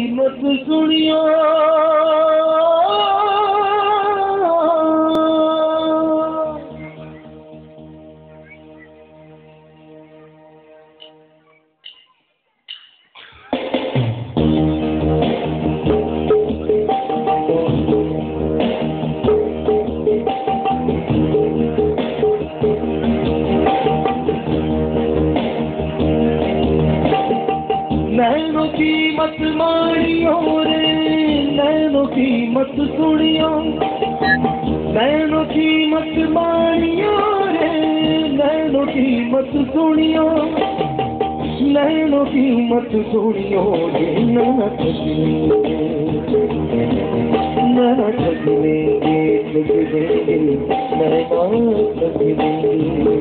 मत सुनियो। नैनो की मत मारियो रे, नैनो की मत सुनियो। नैनो की मत मारियो रे, नैनो की मत सुनियो। नैनो की मत सुनियो ये ना ठगलेंगे ना ठगलेंगे ठग देंगे नैना ठग देंगे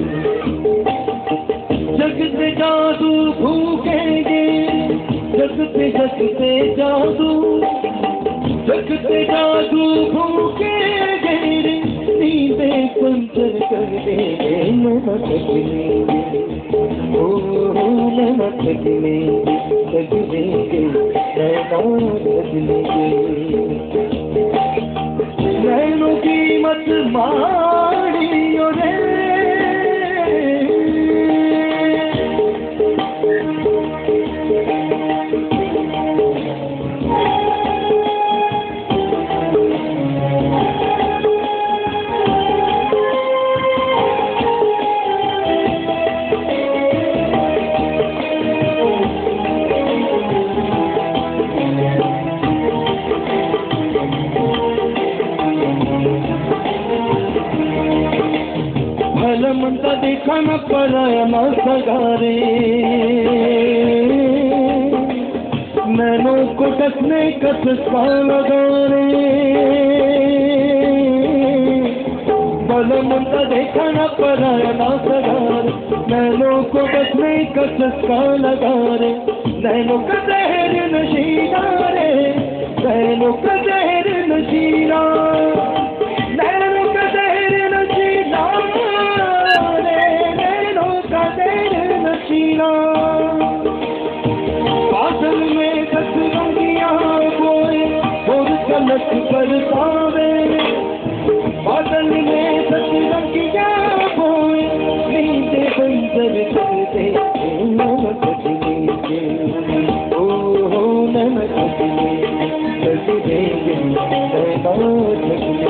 जग से जादू भूखेंगे जग जगते जादू जगते जादू भूखे गहरे, नींदे पंचर कर देंगे नमक ओ न थकलेंगे थक देंगे Thank you. देखा न पराया ना सगारे नैनो को कसने कस लगारे भलं म्हणता देखा न पराया ना सगारे नैनो को कसने कस लगारे नैनो का जहर नशीना रे नैनो का पसीना बादल में कसरंगियाँ बोए और कलश बरसावे बादल में कसरंगियाँ बोए नीचे बंदर चलते नमक दिलेंगे ओ हो नमक दिलेंगे सजदेंगे सदा